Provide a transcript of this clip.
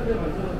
아,